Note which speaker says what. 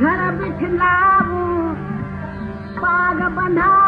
Speaker 1: घर बिछलाऊं पाग बंधा